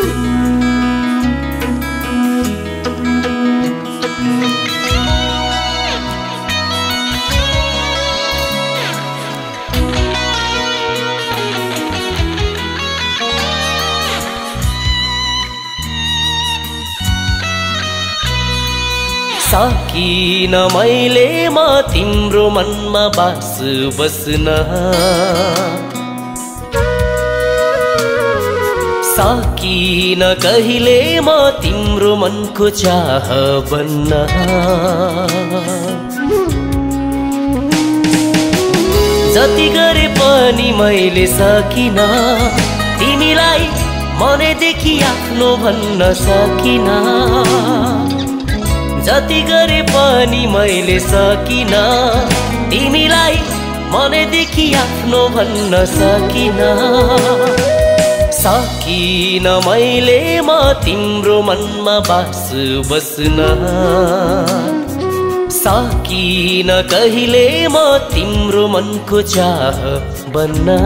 Thank you. सकिन मैले म तिम्रो मनमा बास बस्न। सकिन कहिले म तिम्रो मनको चाह बन्न? जति गरे पनि मैले सकिन तिमीलाई मनैदेखि आफ्नो भन्न सकिन। जति गरे पनि मैले सकिन। तिमीलाई मनैदेखि आफ्नो भन्न सकिन। सकिन मैले म तिम्रो मनमा बास बस्न। सकिन कहिले म तिम्रो मनको चाह बन्न।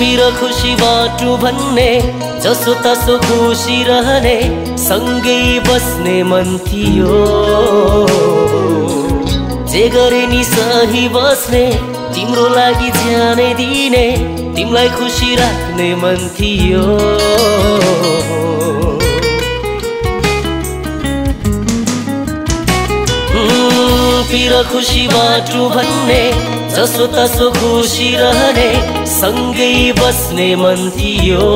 पिर खुसी बाटु भन्ने जसो तसो खुसी रहने सँगै बस्ने मन थियो। जे गरे नि सही बस्ने तिम्रो लागि ज्यानै दिने तिमीलाई खुसी राख्ने मन थियो। पिर खुसी बाटु भन्ने जसो तसो खुसी रहने सँगै बस्ने मन थियो।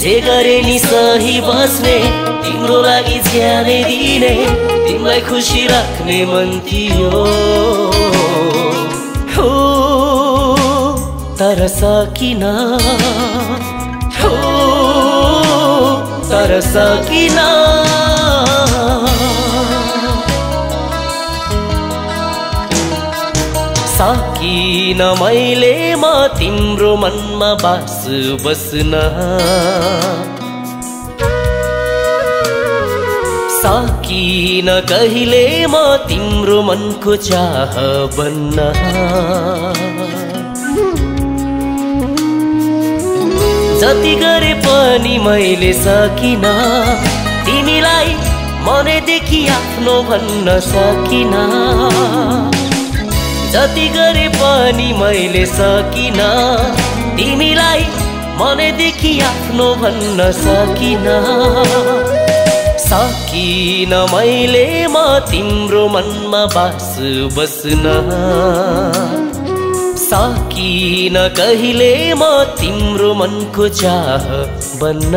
जे गरे नि सही बस्ने तिम्रो लागि ज्यानै दिने तिमीलाई खुसी राख्ने मन थियो। हो तर सकिन। हो तर सकिन। सकिन मैले म तिम्रो मनमा बास बस्न। सकिन कहिले म तिम्रो मनको चाह बन्न। जति गरे पनि मैले सकिन तिमीलाई मनैदेखि आफ्नो भन्न सकिन। जति गरे पनि मैले सकिन। तिमीलाई मनैदेखि आफ्नो भन्न सकिन। सकिन मैले म तिम्रो मनमा बास बस्न। सकिन कहिले म तिम्रो मनको चाह बन्न।